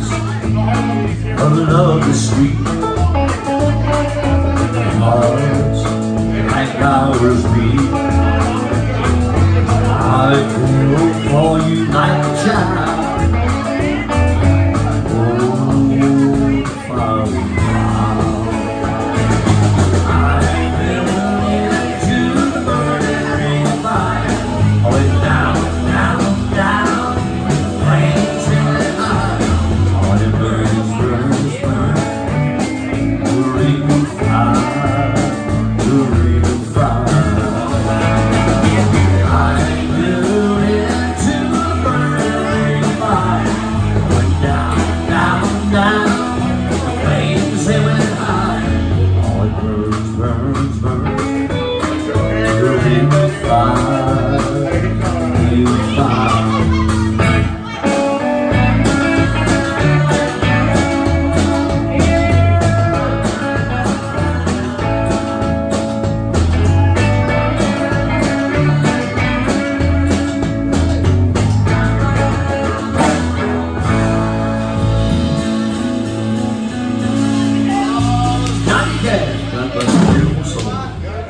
streets, love the street.